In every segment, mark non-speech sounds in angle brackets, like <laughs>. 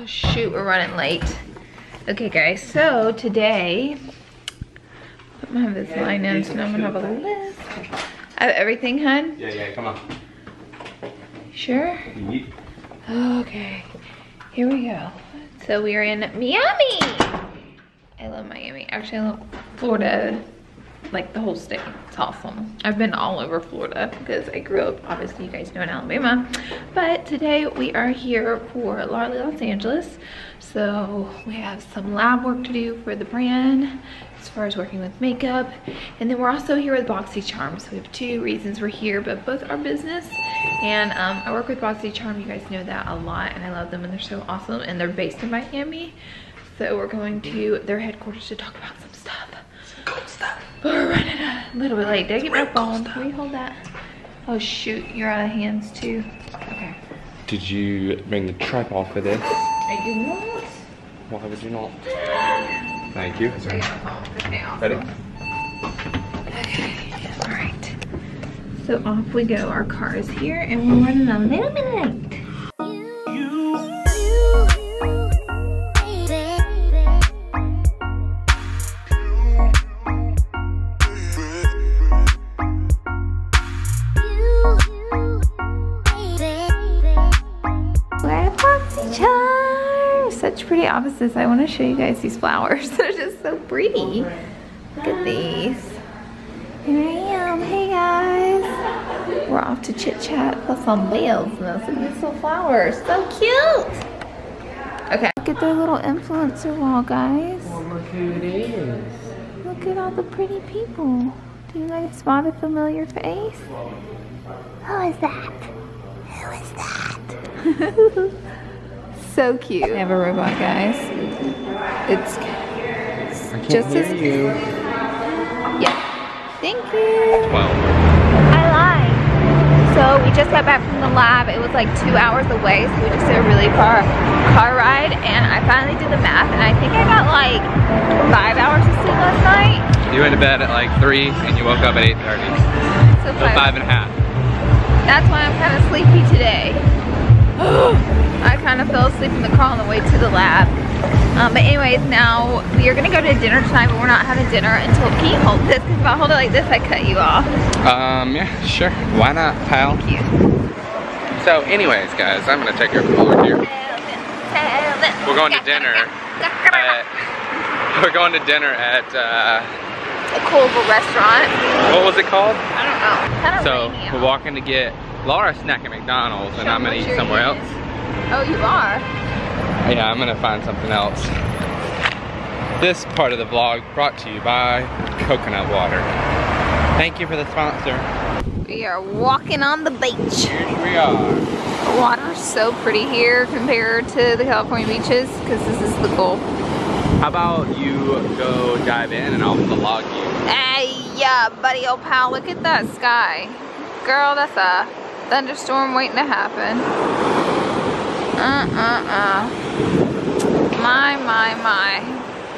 Oh shoot, we're running late. Okay guys, so today, put my Invisalign in, so now I'm gonna have a list. I have everything, hun? Yeah, yeah, come on. Sure? Okay, here we go. So we are in Miami. I love Miami. Actually, I love Florida, like the whole state. It's awesome. I've been all over Florida because I grew up, obviously you guys know in Alabama. But today we are here for Laura Lee Los Angeles. So we have some lab work to do for the brand as far as working with makeup. And then we're also here with BoxyCharm. So we have two reasons we're here, but both are business. And um, I work with BoxyCharm. You guys know that a lot and I love them and they're so awesome. And they're based in Miami. So we're going to their headquarters to talk about some stuff. Some cool stuff. But we're running a little bit late. Did I get my phone? Can we hold that? Oh shoot, you're out of hands too. Okay. Did you bring the tripod for this? I did not. Why would you not? Thank you. Ready? Okay, all right. So off we go. Our car is here and we're running a little bit late. Pretty offices. I want to show you guys these flowers. <laughs> They're just so pretty. Look at these. Here I am. Hey guys. We're off to chit chat plus some bells. Look at these little flowers. So cute. Okay. Look at their little influencer wall, guys. Look who it is. Look at all the pretty people. Do you guys spot a familiar face? Who is that? Who is that? <laughs> so cute. I have a robot, guys. It's I can't Just hear as- you. yeah. Thank you. Well, I lied. So we just got back from the lab. It was like two hours away, so we just did a really far car ride. And I finally did the math, and I think I got like five hours of sleep last night. you went to bed at like 3 and you woke up at 8.30. So So five and a half. That's why I'm kind of sleepy today. <gasps> I kind of fell asleep in the car on the way to the lab. Um, but anyways, now we are gonna go to dinner tonight, but we're not having dinner until, can you hold this? Because if I hold it like this, I cut you off. Um, yeah, sure. Why not, pal? Thank you. So anyways, guys, I'm gonna take your cooler here. We're going to dinner at, <laughs> we're going to dinner at, uh, A cool little restaurant. what was it called? I don't know. Kind of So we're walking to get Laura a snack at McDonald's and I'm gonna eat somewhere else. Oh, you are? Yeah, I'm gonna find something else. This part of the vlog brought to you by Coconut Water. Thank you for the sponsor. We are walking on the beach. Here we are. The water's so pretty here compared to the California beaches because this is the goal. How about you go dive in and I'll vlog you? Hey, yeah, buddy, old pal, look at that sky. Girl, that's a thunderstorm waiting to happen. Uh-uh-uh. My, my, my.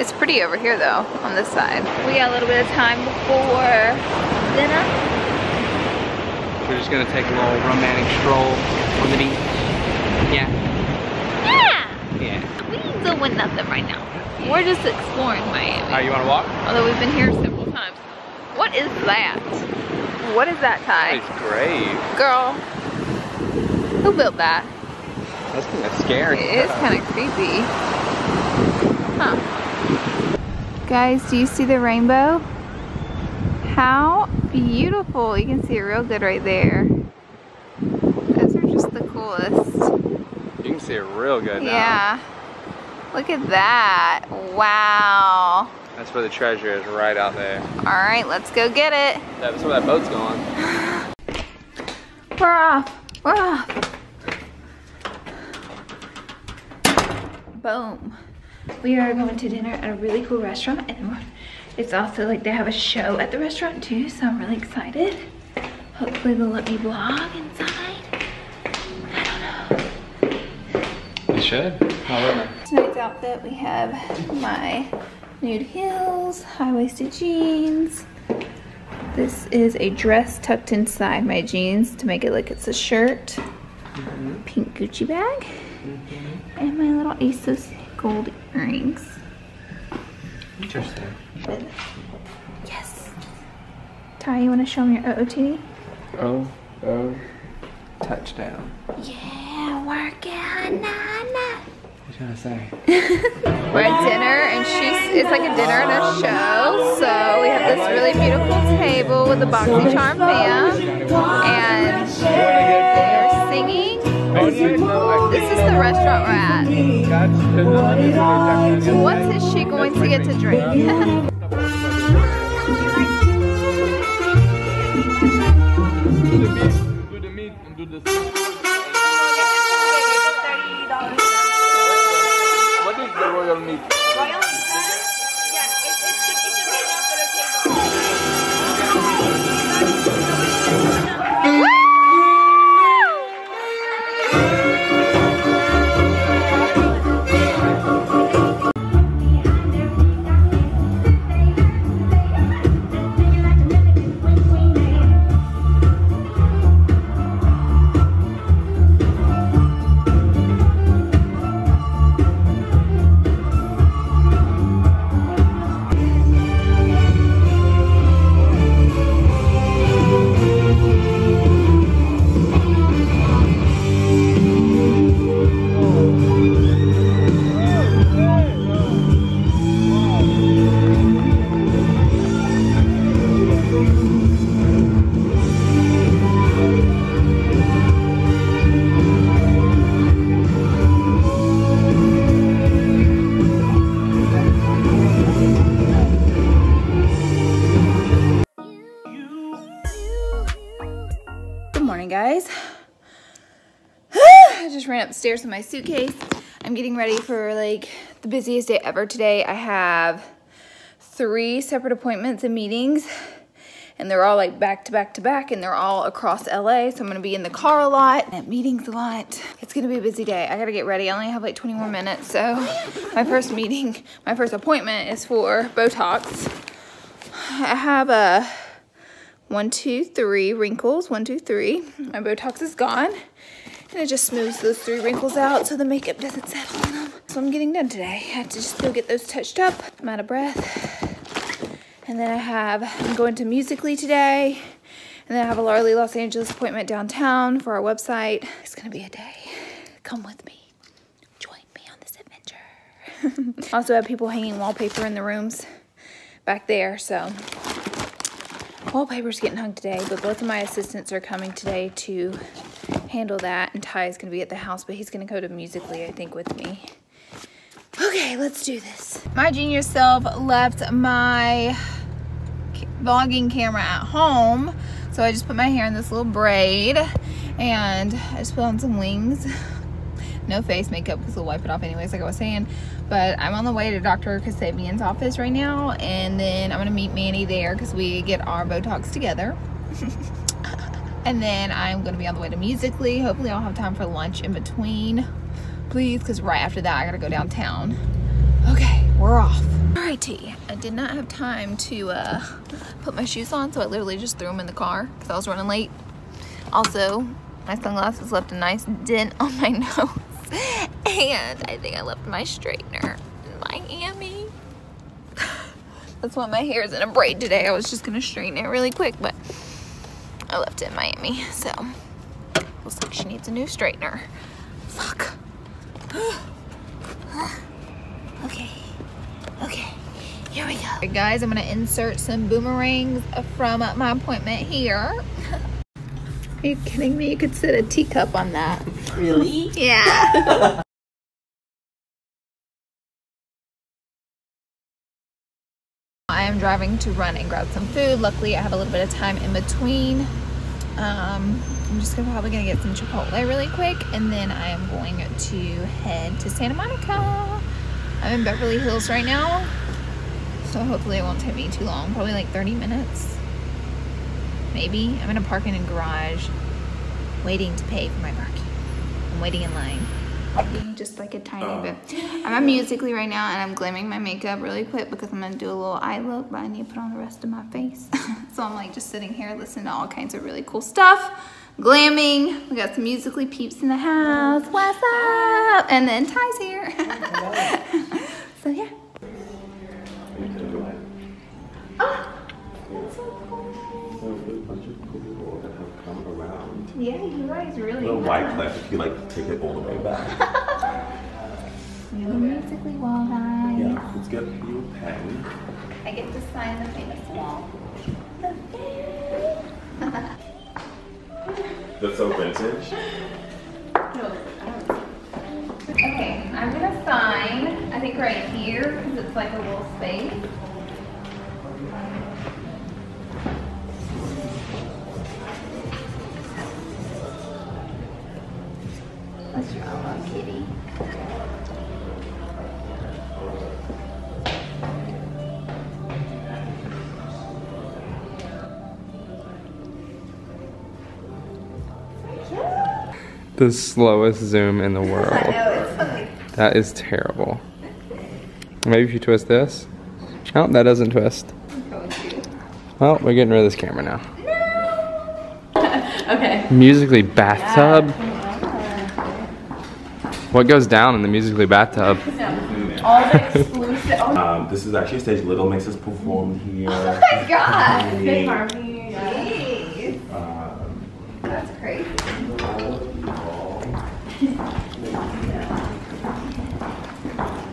It's pretty over here, though, on this side. We got a little bit of time before dinner. We're just gonna take a little romantic stroll on the beach. Yeah. Yeah! Yeah. We ain't doing nothing right now. We're just exploring Miami. How you wanna walk? Although we've been here several times. What is that? What is that, Ty? It's great. Girl, who built that? That's kind of scary. It is kind of creepy. Huh. Guys, do you see the rainbow? How beautiful. You can see it real good right there. Those are just the coolest. You can see it real good now. Yeah. Look at that. Wow. That's where the treasure is, right out there. All right, let's go get it. That's where that boat's going. We're off. We're off. Boom. We are going to dinner at a really cool restaurant and it's also like they have a show at the restaurant too, so I'm really excited. Hopefully they'll let me vlog inside. I don't know. You should. However. Tonight's outfit, we have my nude heels, high-waisted jeans. This is a dress tucked inside my jeans to make it like it's a shirt. Mm-hmm. Pink Gucci bag. And my little ASOS gold earrings. Interesting. Yes. Ty, you want to show me your OOTD? Oh, oh, touchdown. Yeah, working Nana. What you say? <laughs> We're at dinner and she's, it's like a dinner and a show. So we have this really beautiful table with the BoxyCharm fam. And they're singing. This is the restaurant we're at. What is she going to get to drink? <laughs> <laughs> do the meat and do the just ran upstairs with my suitcase. I'm getting ready for like the busiest day ever today. I have three separate appointments and meetings and they're all like back to back to back and they're all across LA. So I'm gonna be in the car a lot, at meetings a lot. It's gonna be a busy day. I gotta get ready. I only have like 20 more minutes. So my first meeting, my first appointment is for Botox. I have a one, two, three wrinkles. One, two, three. My Botox is gone. And it just smooths those three wrinkles out so the makeup doesn't settle on them. So I'm getting done today. I have to just go get those touched up. I'm out of breath. And then I have, I'm going to Musical.ly today. And then I have a Laura Lee Los Angeles appointment downtown for our website. It's gonna be a day. Come with me. Join me on this adventure. <laughs> also have people hanging wallpaper in the rooms back there, so wallpaper's getting hung today, but both of my assistants are coming today to handle that. And Ty is going to be at the house, but he's going to go to Musical.ly, I think, with me. Okay, let's do this. My junior self left my vlogging camera at home, so I just put my hair in this little braid, and I just put on some wings. No face makeup because we'll wipe it off anyways, like I was saying. But I'm on the way to Dr. Kasabian's office right now, and then I'm gonna meet Manny there because we get our Botox together. <laughs> and then I'm gonna be on the way to Musical.ly. Hopefully, I'll have time for lunch in between, please, because right after that, I gotta go downtown. Okay, we're off. Alrighty, I did not have time to uh, put my shoes on, so I literally just threw them in the car because I was running late. Also, my sunglasses left a nice dent on my <laughs> nose. And I think I left my straightener in Miami. <laughs> That's why my hair is in a braid today. I was just gonna straighten it really quick, but I left it in Miami. So, looks like she needs a new straightener. Fuck. <gasps> okay, okay, here we go. Guys, I'm gonna insert some boomerangs from my appointment here. <laughs> Are you kidding me? You could sit a teacup on that. Really? Yeah. <laughs> I am driving to run and grab some food. Luckily, I have a little bit of time in between. Um, I'm just gonna, probably gonna get some Chipotle really quick, and then I am going to head to Santa Monica. I'm in Beverly Hills right now, so hopefully it won't take me too long. Probably like 30 minutes, maybe. I'm gonna park in a garage, waiting to pay for my parking. I'm waiting in line. Being just like a tiny oh. bit. I'm at Musical.ly right now and I'm glamming my makeup really quick because I'm gonna do a little eye look, but I need to put on the rest of my face. <laughs> so I'm like just sitting here listening to all kinds of really cool stuff. glamming. We got some musical.ly peeps in the house. What's up? And then Ty's here. <laughs> so yeah. Yeah, you guys really have. white cliff if you like to take it all the way back. <laughs> You're musically wild eyes. yeah, let's get you a pen. I get to sign the famous wall. The <laughs> That's so vintage. Okay, I'm gonna sign, I think right here, because it's like a little space. The slowest zoom in the <laughs> I world. know, it's funny. That is terrible. Maybe if you twist this. Oh, that doesn't twist. Well, we're getting rid of this camera now. <laughs> Okay. Musical.ly bathtub? What goes down in the musical.ly bathtub? <laughs> All the exclusive. Um, this is actually a stage Little Mix has performed here. Oh my god! Good harmony. Yeah. Jeez, Um, that's crazy.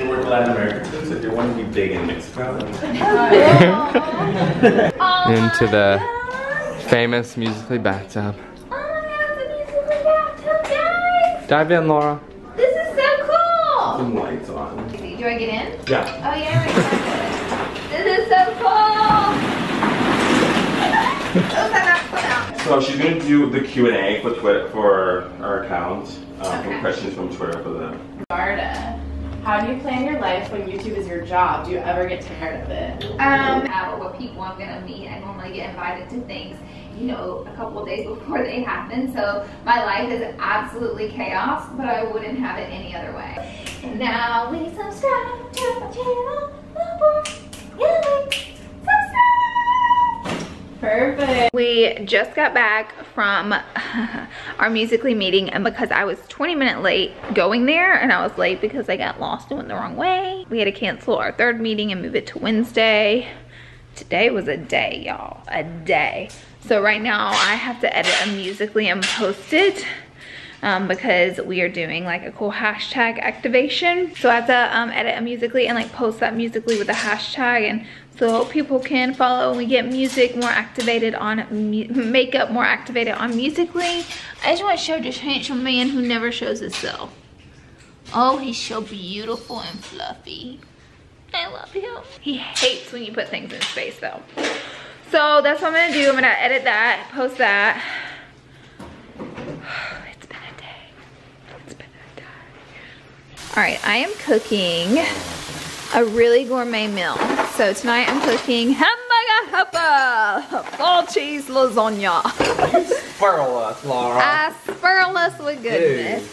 They work Latin America too, so if you want to be big in Mexico, <laughs> Into the famous musical.ly bathtub. Oh my god, it's a musical.ly bathtub, guys! Dive in, Laura. This is so cool! some lights on. Do I get in? Yeah. Oh yeah, right. This is so cool! <laughs> Oops, I knocked one out. So she's gonna do the Q and A for Twitter for our account. Um, Okay. for questions from Twitter for them. Garda. How do you plan your life when YouTube is your job? Do you ever get tired of it? Um, uh, what people I'm gonna meet, I normally get invited to things, you know, a couple of days before they happen. So my life is absolutely chaos, but I wouldn't have it any other way. And now please subscribe to my channel. Perfect. We just got back from <laughs> our musical.ly meeting and because I was 20 minutes late going there and I was late because I got lost and went the wrong way. We had to cancel our third meeting and move it to Wednesday. Today was a day, y'all, a day. So right now I have to edit a musical.ly and post it um, because we are doing like a cool hashtag activation. So I have to um, edit a musical.ly and like post that musical.ly with a hashtag and so people can follow and we get music more activated on makeup more activated on musical.ly. I just want to show this handsome man who never shows himself. Oh, he's so beautiful and fluffy. I love him. He hates when you put things in space though. So that's what I'm gonna do. I'm gonna edit that, post that. <sighs> It's been a day. It's been a day. All right, I am cooking a really gourmet meal. So tonight I'm cooking hamburger helper, full cheese lasagna. Sparrow us, Laura. Asparagus with goodness.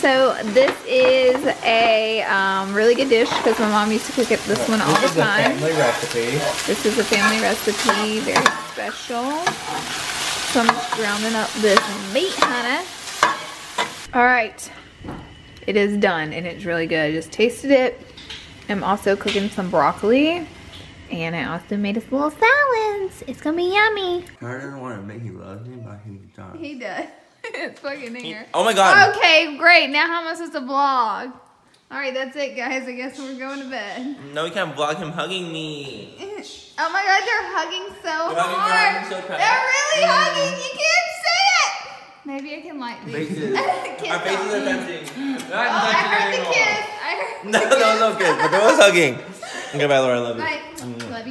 So this is a um, really good dish because my mom used to cook it this one all the time. This is a family recipe. This is a family recipe, very special. So I'm just grounding up this meat, honey. All right, it is done and it's really good. I just tasted it. I'm also cooking some broccoli and I also made us little salads. It's gonna be yummy. I don't want to admit he loves me, but he does. He does. <laughs> it's fucking here. Oh my god! Okay, great. Now how am I supposed to vlog? All right, that's it, guys. I guess we're going to bed. No, we can't vlog him hugging me. Oh my god, they're hugging so They're hugging, hard. they're hugging so they're really Mm. hugging. You can't see it. Maybe I can light these. Faces. <laughs> Our faces are me. touching. Oh, I heard the kiss. I heard <laughs> No, the no, no, kiss. good. But there was hugging. Okay, bye, Laura. I love you. Bye. Love you.